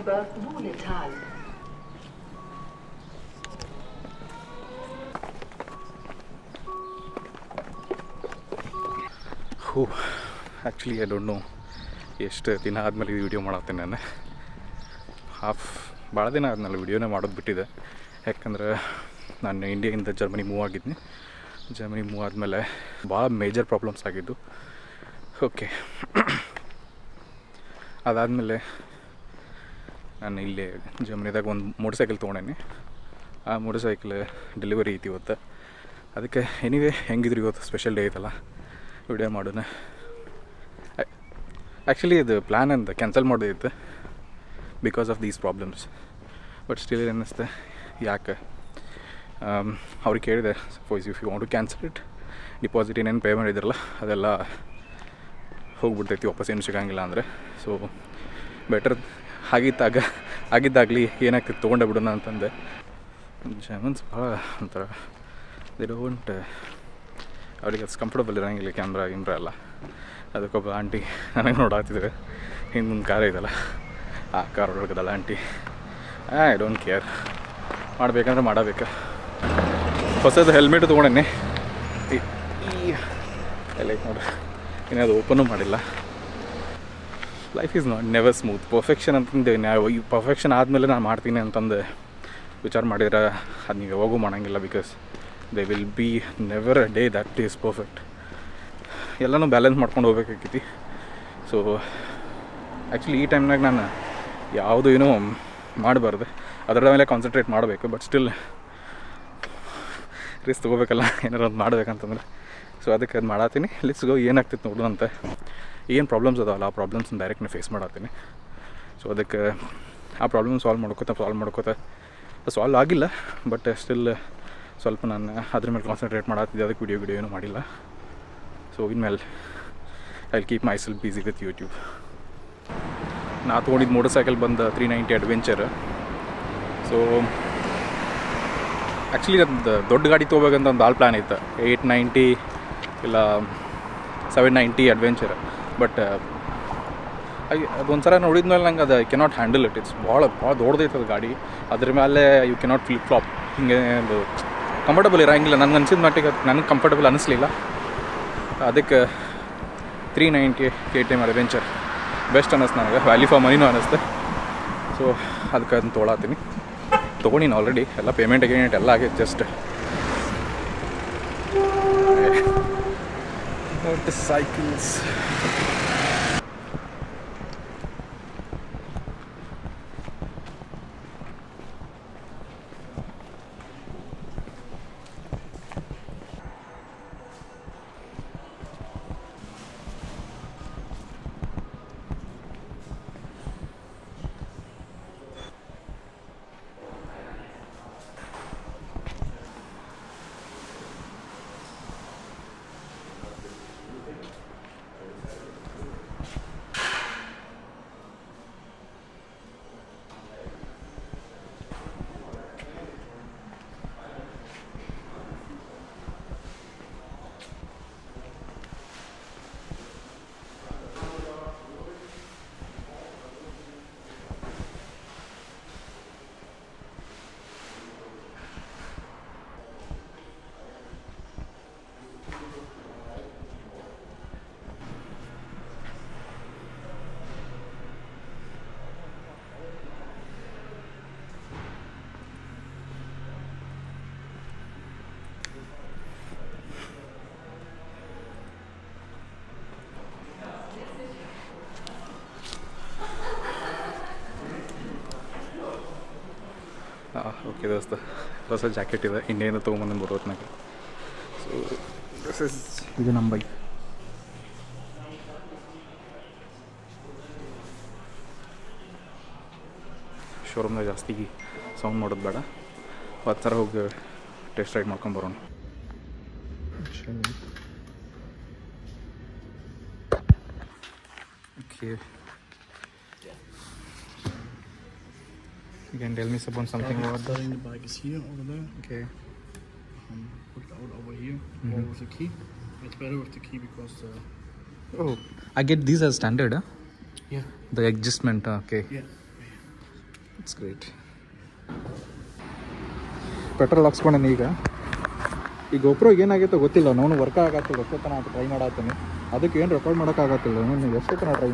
5 nach Mahlsdorf über Wuhletal. ಹೂ actually I don't know ಎಷ್ಟು ದಿನ ಆದಮೇಲೆ ವಿಡಿಯೋ ಮಾಡತ್ತೀನಿ ನಾನು. ಹಾಫ್ ಭಾಳ ದಿನ ಆದ್ಮೇಲೆ ವಿಡಿಯೋನೇ ಮಾಡೋದು ಬಿಟ್ಟಿದೆ. ಯಾಕಂದ್ರೆ ನಾನು ಇಂಡಿಯಾದಿಂದ ಜರ್ಮನಿ ಮೂವ್ ಆಗಿದ್ನಿ. ಜರ್ಮನಿ ಮೂವ್ ಆದಮೇಲೆ ಭಾಳ ಮೇಜರ್ ಪ್ರಾಬ್ಲಮ್ಸ್ ಆಗಿದ್ದು. ಓಕೆ ಅದಾದಮೇಲೆ ನಾನು ಇಲ್ಲಿ ಜರ್ಮನಿದಾಗ ಒಂದು ಮೋಟರ್ ಸೈಕಲ್ ತೊಗೊಂಡೇನಿ. ಆ ಮೋಟರ್ ಸೈಕಲ್ ಡೆಲಿವರಿ ಐತಿ ಇವತ್ತು. ಅದಕ್ಕೆ ಎನಿವೇ ಹೆಂಗಿದ್ರು ಇವತ್ತು? ಸ್ಪೆಷಲ್ ಡೇ ಐತಲ್ಲ. ವಿಡಿಯೋ ಮಾಡೋಣ. ಆ್ಯಕ್ಚುಲಿ ಇದು ಪ್ಲ್ಯಾನ್ ಅಂತ ಕ್ಯಾನ್ಸಲ್ ಮಾಡೋದಿತ್ತು because of these problems but still ಅನ್ನಿಸ್ತೆ ಯಾಕೆ? ಅವ್ರಿಗೆ ಕೇಳಿದೆ suppose if you want to cancel it deposit ಏನೇನು ಪೇ ಮಾಡಿದ್ರಲ್ಲ, ಅದೆಲ್ಲ ಹೋಗ್ಬಿಡ್ತೈತಿ, ವಾಪಸ್ ಏನು ಸಿಗಂಗಿಲ್ಲ ಅಂದರೆ. ಸೊ ಬೆಟರ್ ಆಗಿದ್ದಾಗ, ಆಗಿದ್ದಾಗಲಿ ಏನಾಗ್ತಿತ್ತು ತೊಗೊಂಡೇ ಬಿಡೋಣ ಅಂತಂದೆ. ಜಮನ್ಸ್ ಭಾಳ ಒಂಥರ ದೇ ಡೋಂಟ್ ಅವ್ರಿಗೆ ಅದು ಕಂಫರ್ಟಬಲ್ ಇರೋಂಗಿಲ್ಲ ಕ್ಯಾಮ್ರಾ ಗಿಮ್ರಾ ಎಲ್ಲ. ಅದಕ್ಕೊಬ್ಬ ಆಂಟಿ ನನಗೆ ನೋಡಾತಿದ್ರು ಹಿಂದೊಂದು ಕಾರ್ ಇದೆಲ್ಲ ಆ ಕಾರ್ ಹೊಡ್ಕದಲ್ಲ ಆಂಟಿ ಐ ಡೋಂಟ್ ಕೇರ್ ಮಾಡಬೇಕಂದ್ರೆ ಮಾಡಬೇಕು. ಹೊಸದು ಹೆಲ್ಮೆಟ್ ತೊಗೊಂಡೇನೆ ಈ ಐತೆ ನೋಡ್ರಿ. ಇನ್ನೂ ಅದು ಓಪನು ಮಾಡಿಲ್ಲ. Life is not never smooth perfection ಅಂತಂದು ನಾವು ಈ ಪರ್ಫೆಕ್ಷನ್ ಆದಮೇಲೆ ನಾನು ಮಾಡ್ತೀನಿ ಅಂತಂದು ವಿಚಾರ ಮಾಡಿದ್ರೆ, ಅದು ನೀವು ಯಾವಾಗೂ ಮಾಡೋಂಗಿಲ್ಲ because they will be never a day that is perfect ಎಲ್ಲನೂ ಬ್ಯಾಲೆನ್ಸ್ ಮಾಡ್ಕೊಂಡು ಹೋಗ್ಬೇಕಾಗಿತ್ತು ಸೊ ಆ್ಯಕ್ಚುಲಿ ಈ ಟೈಮ್ನಾಗ ನಾನು ಯಾವುದು ಏನೂ ಮಾಡಬಾರ್ದು. ಅದರ ಮೇಲೆ ಕಾನ್ಸಂಟ್ರೇಟ್ ಮಾಡಬೇಕು ಬಟ್ ಸ್ಟಿಲ್ ರಿಸ್ಕ್ ತೊಗೋಬೇಕಲ್ಲ, ಏನಾರು ಒಂದು ಮಾಡ್ಬೇಕಂತಂದ್ರೆ. ಸೊ ಅದಕ್ಕೆ ಅದು ಮಾಡತ್ತೀನಿ ಲಿಸ್ಗೋ ಏನಾಗ್ತಿತ್ತು ನೋಡು ಅಂತ ಏನು ಪ್ರಾಬ್ಲಮ್ಸ್ ಅದಾವಲ್ಲ, ಆ ಪ್ರಾಬ್ಲಮ್ಸ್ನ ಡೈರೆಕ್ಟ್ನ ಫೇಸ್ ಮಾಡತ್ತೀನಿ ಸೊ ಅದಕ್ಕೆ ಆ ಪ್ರಾಬ್ಲಮ್ ಸಾಲ್ವ್ ಮಾಡ್ಕೋತ ಸಾಲ್ವ್ ಮಾಡ್ಕೋತ ಸಾಲ್ವ್ ಆಗಿಲ್ಲ ಬಟ್ ಸ್ಟಿಲ್ ಸ್ವಲ್ಪ ನಾನು ಅದ್ರ ಮೇಲೆ ಕಾನ್ಸಂಟ್ರೇಟ್ ಮಾಡತ್ತಿದ್ದೆ ಅದಕ್ಕೆ ವಿಡಿಯೋ ವಿಡಿಯೋ ಏನೂ ಮಾಡಿಲ್ಲ. ಸೊ ಇನ್ಮೇಲೆ I keep myself busy with YouTube ನಾ ತೊಗೊಂಡಿದ್ದು ಮೋಟರ್ ಸೈಕಲ್ ಬಂದು three ninety adventure so actually ಅದು ದೊಡ್ಡ ಗಾಡಿ ತೊಗೋಬೇಕಂತ ಒಂದು ಭಾಳ ಪ್ಲ್ಯಾನ್ ಇತ್ತು. ಏಯ್ಟ್ ನೈಂಟಿ ಇಲ್ಲ ಸೆವೆನ್ ನೈಂಟಿ ಅಡ್ವೆಂಚರ್ ಬಟ್ ಅದೊಂದು ಸಲ ನೋಡಿದ್ಮೇಲೆ ನಂಗೆ ಅದು I cannot handle it it's ಭಾಳ ಭಾಳ ದೊಡ್ಡದೈತೆ ಅದು ಗಾಡಿ. ಅದ್ರ ಮೇಲೆ ಯು ಕೆನಾಟ್ ಫ್ಲಿಪ್ ಫ್ಲಾಪ್ ಹಿಂಗೆ ಕಂಫರ್ಟಬಲ್ ಇರೋಂಗಿಲ್ಲ. ನನಗೆ ಅನ್ಸಿದ ಮಟ್ಟಿಗೆ ನನಗೆ ಕಂಫರ್ಟಬಲ್ ಅನಿಸ್ಲಿಲ್ಲ. ಅದಕ್ಕೆ three ninety K T M adventure best ಅನ್ನಿಸ್ತು ನನಗೆ. ವ್ಯಾಲ್ಯೂ ಫಾರ್ ಮನಿನೂ ಅನ್ನಿಸ್ತು. ಸೊ ಅದಕ್ಕೆ ಅದನ್ನು ತೊಗೊಳತ್ತೀನಿ. ತೊಗೊಂಡಿನಿ ಆಲ್ರೆಡಿ ಎಲ್ಲ ಪೇಮೆಂಟ್ ಅಗೇಮೆಂಟ್ ಎಲ್ಲ ಆಗೈತೆ ಜಸ್ಟ್ ಸೈಕಲ್ಸ್ ಓಕೆ ದೋಸ್ತ. ಹೊಸ ಜಾಕೆಟ್ ಇದೆ. ಇಂಡಿಯಿಂದ ತೊಗೊಂಬಂದು ಬರೋತ್ನಾಗ ಸೊ ದಿಸ್ ಇಸ್ ಇದು ನಮ್ಮ ಬೈಕ್ ಶೋರೂಮ್ದಾಗ ಜಾಸ್ತಿ ಸೌಂಡ್ ಮಾಡೋದು ಬೇಡ. ಹತ್ತು ಥರ ಹೋಗಿ ಟೆಸ್ಟ್ ರೈಡ್ ಮಾಡ್ಕೊಂಡು ಬರೋಣ. Okay. You can tell me about something about that. Starting the bike is here, over there. Okay. Um, put it out over here, or with the key. It's better with the key because uh, Oh, I get these as standard, huh? yeah, the adjustment okay Yeah. It's great petrol ಹಾಕ್ಸ್ಕೊಂಡೇನೆ ಈಗ ಈ GoPro ಏನಾಗೈತೋ ಗೊತ್ತಿಲ್ಲ ನಾನು work ಆಗತ್ತಿಲ್ಲ ಎಷ್ಟೊತ್ತನ try ಮಾಡತ್ತೀನಿ ಅದಕ್ಕೆ ಏನು record ಮಾಡೋಕ್ಕಾಗತ್ತಿಲ್ಲ ನಾನು ಎಷ್ಟೊತ್ತನ try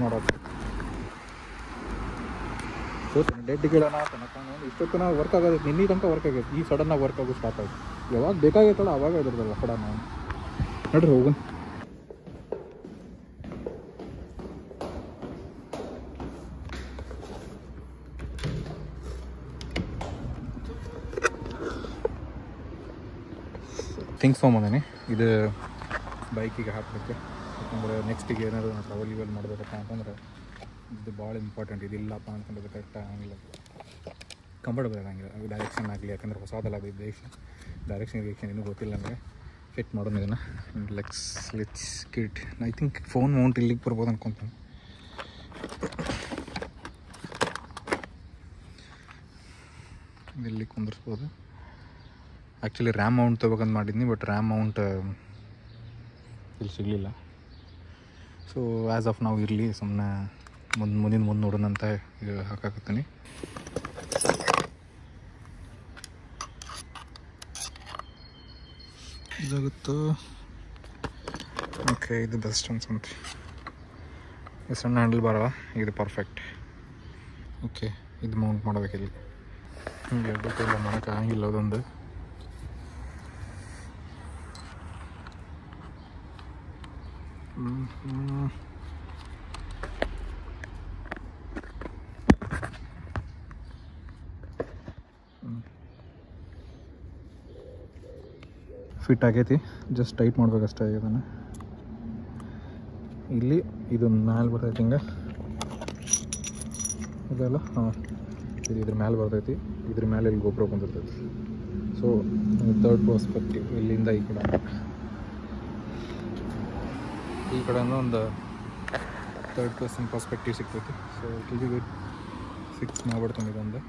ಮಾಡತ್ತೀನಿ dead ಗಿಡನ ತನಕ ಇಷ್ಟೊತ್ತನ work ಆಗೋದು, ನಿನ್ನೆ ತನಕ ವರ್ಕ್ ಆಗೈತೆ ಈ ಸಡನ್ನಾಗಿ ವರ್ಕ್ ಆಗೋ ಸ್ಟಾರ್ಟ್ ಆಯ್ತು. ಯಾವಾಗ ಬೇಕಾಗೈತಲ್ಲ ಅವಾಗ ಇದ್ರದಲ್ಲ ಸಡ ನಾವು ನೋಡ್ರಿ ಹೋಗು ಥಿಂಗ್ಸ್ ತೊಗೊಂಬಂದೇನೆ ಇದು ಬೈಕಿಗೆ ಹಾಕಬೇಕು ಯಾಕಂದ್ರೆ ನೆಕ್ಸ್ಟಿಗೆ ಏನಾದ್ರು ನಾವು ಟ್ರಾವೆಲ್ ಇವೆಲ್ ಮಾಡಬೇಕಪ್ಪ ಅಂತಂದ್ರೆ ಇದು ಭಾಳ ಇಂಪಾರ್ಟೆಂಟ್ ಇದಿಲ್ಲಪ್ಪ ಅಂತಂದ್ರೆ ಕರೆಕ್ಟ್ ಆಗಿಲ್ಲ ಕಂಫರ್ಟಬಲ್ ಆಗಂಗಿಲ್ಲ. ಡೈರೆಕ್ಷನ್ ಆಗಲಿ, ಯಾಕಂದ್ರೆ ಹೊಸದಲ್ಲ ಅದು ದೇಶ. ಡೈರೆಕ್ಷನ್ ಗಿರೆಕ್ಷನ್ ಇನ್ನೂ ಗೊತ್ತಿಲ್ಲ ನನಗೆ ಫಿಟ್ ಮಾಡೋಣ ಇದನ್ನು. Let's let's kit I think phone mount ಇಲ್ಲಿಗೆ ಬರ್ಬೋದು ಅನ್ಕೊತೀನಿ. ಇಲ್ಲಿ ಕುಂದಿರ್ಸ್ಬೋದು. ಆ್ಯಕ್ಚುಲಿ ರ್ಯಾಮ್ ಮೌಂಟ್ ತೊಗೊಬೇಕಂತ ಮಾಡಿದ್ನಿ ಬಟ್ ರ್ಯಾಮ್ ಮೌಂಟ್ ಇಲ್ಲಿ ಸಿಗಲಿಲ್ಲ. ಸೊ ಆ್ಯಸ್ ಆಫ್ ನಾವು ಇರಲಿ ಸುಮ್ಮನೆ ಮುಂದೆ ಮುಂದಿನ ಮುಂದೆ ನೋಡೋಣ ಅಂತ ಹಾಕಾಕತ್ತೀನಿ. ಇದಾಗುತ್ತೋ? ಓಕೆ ಇದು ಬೆಸ್ಟ್ ಅನ್ಸುತ್ತೆ ಇದು ಸಣ್ಣ ಹ್ಯಾಂಡಲ್ ಬರಲ್ಲ ಇದು ಪರ್ಫೆಕ್ಟ್ ಓಕೆ ಇದು ಮೌಂಟ್ ಮಾಡಬೇಕಿಲ್ಲಿ ಹಿಂಗೆ ಎಲ್ಲ ಮಾಡೋಕೆ ಆಗಂಗಿಲ್ಲ ಅದೊಂದು. ಹ್ಮ್. ಫಿಟ್ ಆಗೈತಿ. ಜಸ್ಟ್ ಟೈಟ್ ಮಾಡ್ಬೇಕಷ್ಟೇ ಇದನ್ನು ಇಲ್ಲಿ ಇದು ಮ್ಯಾಲೆ ಬರ್ತೈತಿ ಹಿಂಗೆ. ಇದೆಲ್ಲ, ಹಾಂ. ಇದು ಇದ್ರ ಮ್ಯಾಲೆ ಬರ್ತೈತಿ. ಇದ್ರ ಮ್ಯಾಲೆ ಇಲ್ಲಿ ಗೊಬ್ಬರ ಬಂದಿರ್ತೈತಿ. ಸೊ ತರ್ಡ್ ಪರ್ಸ್ಪೆಕ್ಟಿವ್ ಇಲ್ಲಿಂದ ಈ ಕಡೆ. ಈ ಕಡೆನೂ ಒಂದು ತರ್ಡ್ ಪರ್ಸನ್ ಪರ್ಸ್ಪೆಕ್ಟಿವ್ ಸಿಗ್ತೈತಿ. ಸೊ ಇಟ್ ಸಿಕ್ಸ್ ಮಾಡ್ಬಿಡ್ತೀನಿ ಇದೊಂದು.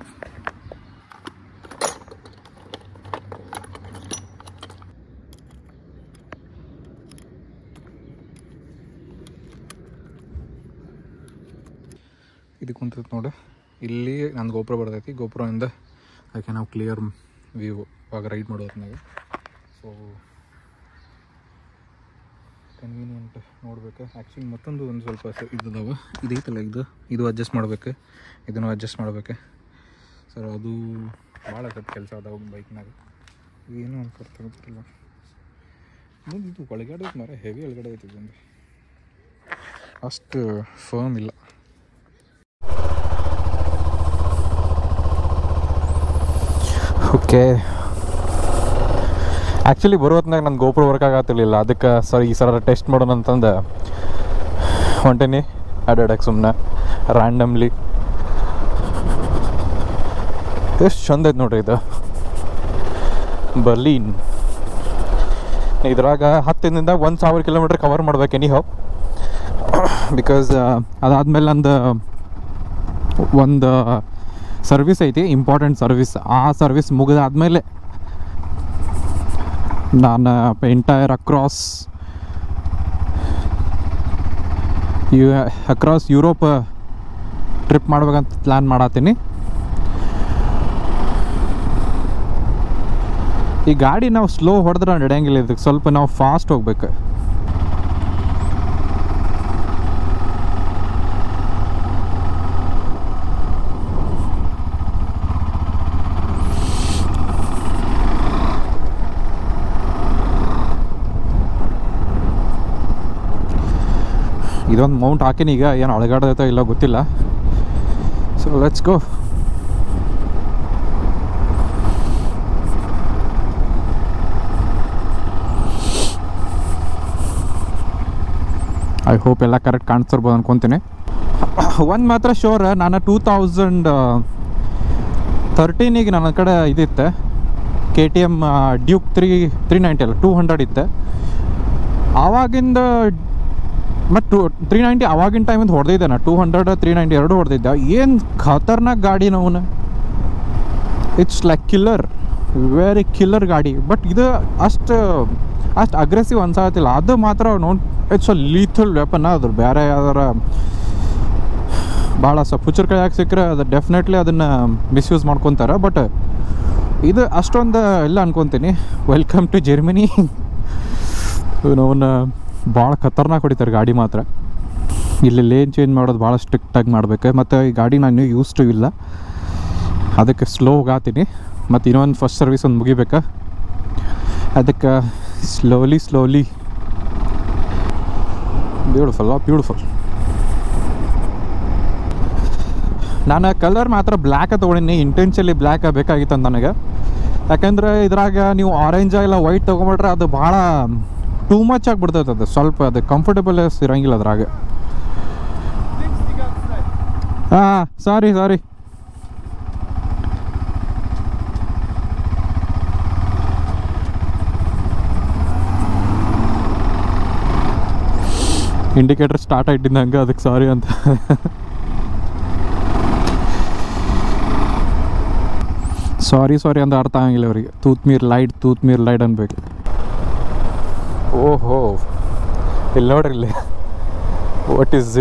ಇದು ಕುಂತೈತೆ ನೋಡಿ. ಇಲ್ಲಿ ನಂದು ಗೋಪುರ ಬರ್ತೈತಿ. ಗೋಪುರದಿಂದ ಅದಕ್ಕೆ ನಾವು ಕ್ಲಿಯರ್ ವ್ಯೂ ಆಗ ರೈಡ್ ಮಾಡೋದ್ನಾಗ ಸೊ ಕನ್ವೀನಿಯಂಟ್ ನೋಡ್ಬೇಕು. ಆ್ಯಕ್ಚುಲಿ ಮತ್ತೊಂದು ಒಂದು ಸ್ವಲ್ಪ ಇದ್ದಾವೆ ಇದೈತಲ್ಲ ಇದು ಇದು? ಅಡ್ಜಸ್ಟ್ ಮಾಡ್ಬೇಕು. ಇದನ್ನು ಅಡ್ಜಸ್ಟ್ ಮಾಡ್ಬೇಕು. ಸರ್ ಅದು ಭಾಳ ಸ್ವಲ್ಪ ಕೆಲಸ ಅದಾವ ಬೈಕ್ನಾಗ ಏನೂ ಅರ್ಥ ಗೊತ್ತಿಲ್ಲ. ಮುಂದೆ ಇದು ಒಳಗಡೆ ಮರ ಹೆವಿ ಒಳಗಡೆ ಐತಿ ಇದೊಂದು ಅಷ್ಟು ಫರ್ಮ್ ಇಲ್ಲ. ಓಕೆ ಆ್ಯಕ್ಚುಲಿ ಬರೋ ಹೊತ್ನಾಗ ನನ್ನ ಗೋಪುರ ವರ್ಕ್ ಆಗತ್ತಿರ್ಲಿಲ್ಲ ಅದಕ್ಕೆ ಸರ್ ಈ ಸಲ ಟೆಸ್ಟ್ ಮಾಡೋಣ ಅಂತಂದು ಹೊಂಟೇನಿ. ಅಡ್ಡಾಡಕ್ಕೆ ಸುಮ್ಮನೆ ರ್ಯಾಂಡಮ್ಲಿ ಎಷ್ಟು ಚಂದ ಐತೆ ನೋಡ್ರಿ ಇದು. ಬರ್ಲಿನ್ ಇದ್ರಾಗ ಹತ್ತಿನಿಂದ ಒಂದು ಸಾವಿರ ಕಿಲೋಮೀಟ್ರ್ ಕವರ್ ಮಾಡ್ಬೇಕು ಎನಿ ಹೋ ಬಿಕಾಸ್ ಅದಾದ್ಮೇಲೆ ನಂದು ಒಂದು ಸರ್ವಿಸ್ ಐತಿ ಇಂಪಾರ್ಟೆಂಟ್ ಸರ್ವಿಸ್ ಆ ಸರ್ವಿಸ್ ಮುಗಿದಾದ್ಮೇಲೆ ನಾನು entire across you across Europe trip ಮಾಡ್ಬೇಕಂತ ಪ್ಲ್ಯಾನ್ ಮಾಡತ್ತೀನಿ ಈ ಗಾಡಿ ನಾವು ಸ್ಲೋ ಹೊಡೆದ್ರೆ ನಡೆಯಂಗಿಲ್ಲ ಇದಕ್ಕೆ ಸ್ವಲ್ಪ ನಾವು ಫಾಸ್ಟ್ ಹೋಗ್ಬೇಕು. ಇದೊಂದು ಮೌಂಟ್ ಹಾಕಿನಿ ಈಗ, ಏನು ಅಳಗಾಡ್ದೈತೋ ಇಲ್ಲ ಗೊತ್ತಿಲ್ಲ. So let's go I hope ಎಲ್ಲ ಕರೆಕ್ಟ್ ಕಾಣಿಸ್ತಿರ್ಬೋದು ಅನ್ಕೊತೀನಿ. ಒಂದು ಮಾತ್ರ ಶೋರ್ ನಾನು ಟೂ ತೌಸಂಡ್ ತರ್ಟೀನಿಗೆ ನನ್ನ ಕಡೆ ಇದಿತ್ತೆ. K T M Duke three three ninety ಅಲ್ಲ ಟೂ ಹಂಡ್ರೆಡ್ ಇತ್ತೆ. ಆವಾಗಿಂದ ಮತ್ತು ಟು ತ್ರೀ ನೈಂಟಿ ಅವಾಗಿನ ಟೈಮಿಂದ ಹೊಡೆದಿದ್ದೆ ನಾ. ಟೂ ಹಂಡ್ರೆಡ್ ತ್ರೀ ನೈಂಟಿ ಎರಡು ಹೊಡೆದಿದ್ದೆ. ಏನು ಖತರ್ನಾಕ್ ಗಾಡಿ ನಾವು it's like killer very killer ಗಾಡಿ. ಬಟ್ ಇದು ಅಷ್ಟು ಅಷ್ಟು ಅಗ್ರೆಸಿವ್ ಅನ್ಸಾತಿಲ್ಲ. ಅದು ಮಾತ್ರ ನೋಡಿ ಇಟ್ಸ್ ಅ ಲೀಥಲ್ ವೆಪನ್ ಅದ್ರ ಬೇರೆ ಯಾವ್ದಾರ ಭಾಳ ಸ ಹುಚ್ಚರ್ಕಾಯಿ ಯಾಕೆ ಸಿಕ್ಕರೆ ಅದು ಡೆಫಿನೆಟ್ಲಿ ಅದನ್ನು ಮಿಸ್ಯೂಸ್ ಮಾಡ್ಕೊತಾರೆ. ಬಟ್ ಇದು ಅಷ್ಟೊಂದು ಎಲ್ಲ ಅನ್ಕೊತೀನಿ. ವೆಲ್ಕಮ್ ಟು ಜರ್ಮನಿ ಅವನ್ನ ಭಾಳ ಖತರ್ನಾಕ್ ಹೊಡಿತಾರೆ ಗಾಡಿ ಮಾತ್ರ. ಇಲ್ಲಿ ಲೇನ್ ಚೇಂಜ್ ಮಾಡೋದು ಭಾಳ ಸ್ಟ್ರಿಕ್ಟಾಗಿ ಮಾಡಬೇಕು. ಮತ್ತು ಈ ಗಾಡಿ ನಾನು ಯೂಸ್ ಟು ಇಲ್ಲ. ಅದಕ್ಕೆ ಸ್ಲೋ ಹೋಗಾತೀನಿ ಮತ್ತು ಇನ್ನೊಂದು ಫಸ್ಟ್ ಸರ್ವಿಸ್ ಒಂದು ಮುಗಿಬೇಕಾ? ಅದಕ್ಕೆ ಸ್ಲೋಲಿ ಸ್ಲೋಲಿ ಬ್ಯೂಟಿಫುಲ್ ಬ್ಯೂಟಿಫುಲ್ ನಾನು ಕಲರ್ ಮಾತ್ರ ಬ್ಲ್ಯಾಕ ತೊಗೊಂಡಿನಿ. ಇಂಟೆನ್ಷಲಿ ಬ್ಲ್ಯಾಕ ಬೇಕಾಗಿತ್ತು ನನಗೆ. ಯಾಕಂದ್ರೆ ಇದ್ರಾಗ ನೀವು ಆರೆಂಜ ಇಲ್ಲ ವೈಟ್ ತೊಗೊಂಬಿಟ್ರೆ ಅದು ಭಾಳ ಟೂ ಮಚ್ ಆಗಿಬಿಡ್ತೈತೆ ಅದು. ಸ್ವಲ್ಪ ಅದು ಕಂಫರ್ಟಬಲ್ ಇರಂಗಿಲ್ಲ ಅದ್ರಾಗ. ಹಾಂ ಸಾರಿ ಸಾರಿ ಇಂಡಿಕೇಟರ್ ಸ್ಟಾರ್ಟ್ ಆಗಿದ್ದಂಗೆ ಅದಕ್ಕೆ ಸಾರಿ ಅಂತ. ಸಾರಿ ಸಾರಿ ಅಂತ ಅರ್ಥ ಆಗಂಗಿಲ್ಲ ಅವರಿಗೆ. ತೂತ್ಮೀರ್ ಲೈಟ್ ತೂತ್ಮೀರ್ ಲೈಟ್ ಅನ್ಬೇಕು. ಓಹೋ. ಇಲ್ಲಿ ನೋಡ್ರಿ ಇಲ್ಲಿ. What is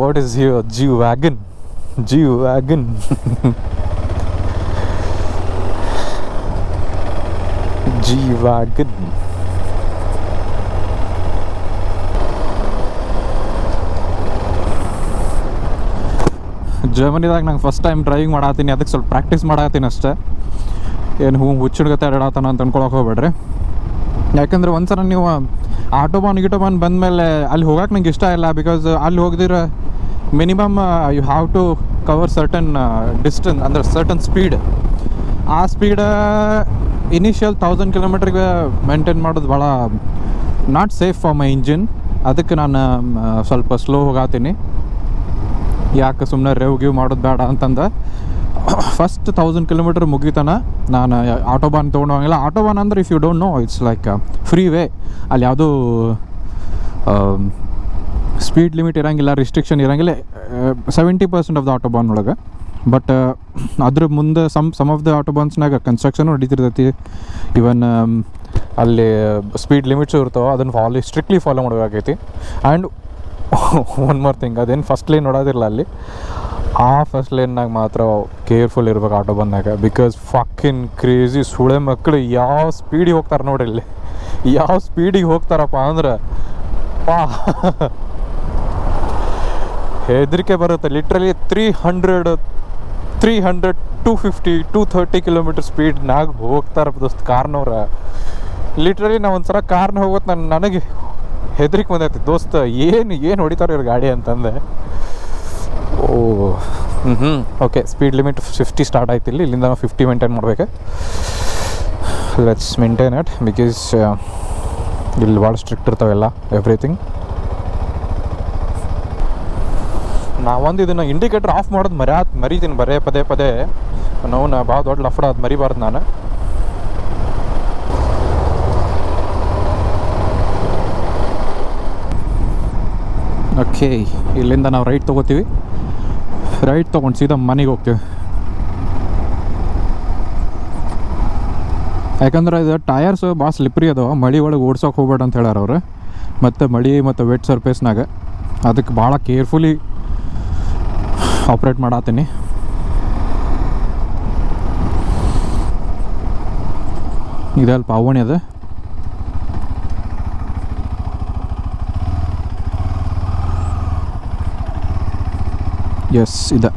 what is G wagon G wagon G wagon ಜರ್ಮನಿದಾಗ ನಂಗೆ ಫಸ್ಟ್ ಟೈಮ್ ಡ್ರೈವಿಂಗ್ ಮಾಡತ್ತೀನಿ ಅದಕ್ಕೆ ಸ್ವಲ್ಪ ಪ್ರಾಕ್ಟೀಸ್ ಮಾಡತ್ತೀನಿ ಅಷ್ಟೇ. ಏನು ಹೂ ಹುಚ್ಚಿಡ್ಗತ್ತೆ ಅಡಾತಾನ ಅಂತ ಅನ್ಕೊಳಕ್ಕೆ ಹೋಗ್ಬೇಡ್ರಿ. ಯಾಕಂದ್ರೆ ಒಂದ್ಸಲ ನೀವು ಆಟೋಬಾನ್, ಗಿಟೋಬಾನ್ ಬಂದಮೇಲೆ ಅಲ್ಲಿ ಹೋಗಕ್ಕೆ ನಂಗೆ ಇಷ್ಟ ಇಲ್ಲ ಬಿಕಾಸ್ ಅಲ್ಲಿ ಹೋಗದಿರ minimum you have to cover certain distance ಅಂದ್ರೆ ಸರ್ಟನ್ ಸ್ಪೀಡ್ ಆ ಸ್ಪೀಡ್ ಇನಿಷಿಯಲ್ ತೌಸಂಡ್ ಕಿಲೋಮೀಟ್ರಿಗೆ ಮೇಂಟೈನ್ ಮಾಡೋದು ಭಾಳ not safe for my engine ಅದಕ್ಕೆ ನಾನು ಸ್ವಲ್ಪ ಸ್ಲೋ ಹೋಗಾತೀನಿ. ಯಾಕೆ ಸುಮ್ಮನೆ ರೇವ್ ಗಿವ್ ಮಾಡೋದು ಬೇಡ ಅಂತಂದು. ಫಸ್ಟ್ ತೌಸಂಡ್ ಕಿಲೋಮೀಟ್ರ್ ಮುಗಿತಾನ, ನಾನು ಆಟೋಬಾನ್ ತೊಗೊಂಡೋಗಿಲ್ಲ ಆಟೋಬಾನ್ ಅಂದ್ರೆ if you don't know it's like freeway ಅಲ್ಲಿ ಯಾವುದೂ ಸ್ಪೀಡ್ ಲಿಮಿಟ್ ಇರೋಂಗಿಲ್ಲ ರಿಸ್ಟ್ರಿಕ್ಷನ್ ಇರೋಂಗಿಲ್ಲ seventy percent of the Autobahn ಒಳಗೆ. ಬಟ್ ಅದ್ರ ಮುಂದೆ ಸಮ್ ಸಮ್ ಆಫ್ ದ ಆಟೋಬಾನ್ಸ್ನಾಗ ಕನ್ಸ್ಟ್ರಕ್ಷನ್ ಹೊಡಿತಿರ್ತೈತಿ ಇವನ್ ಅಲ್ಲಿ ಸ್ಪೀಡ್ ಲಿಮಿಟ್ಸು ಇರ್ತಾವೆ, ಅದನ್ನು ಫಾಲೋ ಸ್ಟ್ರಿಕ್ಟ್ಲಿ ಫಾಲೋ ಮಾಡಬೇಕಾಗೈತಿ. ಆ್ಯಂಡ್ ಒನ್ ಮೋರ್ ಥಿಂಗ್ ಅದೇನು ಫಸ್ಟ್ ಲೈನ್ ನೋಡೋದಿಲ್ಲ ಅಲ್ಲಿ. ಆ ಫಸ್ಟ್ ಲೈನ್ನಾಗ ಮಾತ್ರ ಕೇರ್ಫುಲ್ ಇರ್ಬೇಕು ಆಟೋ ಬಂದಾಗ. ಬಿಕಾಸ್ ಫಕ್ಕಿನ್ ಕ್ರೇಜಿ ಸುಳೆ ಮಕ್ಕಳು ಯಾವ ಸ್ಪೀಡಿಗೆ ಹೋಗ್ತಾರೆ ನೋಡ್ರಿ ಇಲ್ಲಿ. ಯಾವ ಸ್ಪೀಡಿಗೆ ಹೋಗ್ತಾರಪ್ಪ ಅಂದ್ರೆ ಪಾ. ಹೆದರಿಕೆ ಬರುತ್ತೆ. Literally three hundred three hundred two fifty two thirty kilometre ಸ್ಪೀಡ್ನಾಗ ಹೋಗ್ತಾರೆ ದೋಸ್ತ್ ಕಾರ್ನವ್ರ. ಲಿಟ್ರಲಿ ನಾವು ಒಂದ್ಸಲ ಕಾರ್ನ ಹೋಗೋದು ನಾನು, ನನಗೆ ಹೆದರಿಕೆ ಬಂದೈತಿ. ದೋಸ್ತ ಏನು ಏನು ಹೊಡಿತಾರೆ ಇವ್ರ ಗಾಡಿ ಅಂತಂದೆ. ಓ. ಹ್ಞೂ ಹ್ಞೂ okay speed limit fifty start ಆಯ್ತು ಇಲ್ಲಿ. ಇಲ್ಲಿಂದ ನಾವು ಫಿಫ್ಟಿ ಮೇಂಟೈನ್ ಮಾಡ್ಬೇಕು. ಲೆಟ್ಸ್ ಮೇಂಟೈನ್ ಇಟ್ ಬಿಕಾಸ್ ಇಲ್ಲಿ ಭಾಳ ಸ್ಟ್ರಿಕ್ಟ್ ಇರ್ತಾವೆಲ್ಲ ಎವ್ರಿಥಿಂಗ್ ನಾವೊಂದು ಇದನ್ನು ಇಂಡಿಕೇಟರ್ ಆಫ್ ಮಾಡೋದು ಮರ್ಯಾ ಮರಿತೀನಿ ಬರೇ ಪದೇ ಪದೇ. ನಾವು ನಾ ಭಾಳ ದೊಡ್ಡ ಲಫಡ ಅದು ಮರಿಬಾರ್ದು ನಾನು. ಓಕೆ ಇಲ್ಲಿಂದ ನಾವು ರೈಟ್ ತೊಗೋತೀವಿ. ರೈಟ್ ತೊಗೊಂಡು ಸೀದಾ ಮನೆಗೆ ಹೋಗ್ತೀವಿ. ಯಾಕಂದ್ರೆ ಇದು ಟಯರ್ಸ್ ಭಾಳ ಸ್ಲಿಪ್ರಿ ಅದಾವ, ಮಳಿ ಒಳಗೆ ಓಡ್ಸೋಕೆ ಹೋಗ್ಬೇಡ ಅಂತ ಹೇಳ್ಯಾರ ಅವ್ರು. ಮತ್ತು ಮಳೆ ಮತ್ತು ವೆಟ್ ಸರ್ಫೇಸ್ನಾಗ ಅದಕ್ಕೆ ಭಾಳ ಕೇರ್ಫುಲಿ ಆಪ್ರೇಟ್ ಮಾಡತ್ತೀನಿ ಇದೆಲ್ಲ ಪಾವಣಿ ಅದ. ಎಸ್ ಇದೆ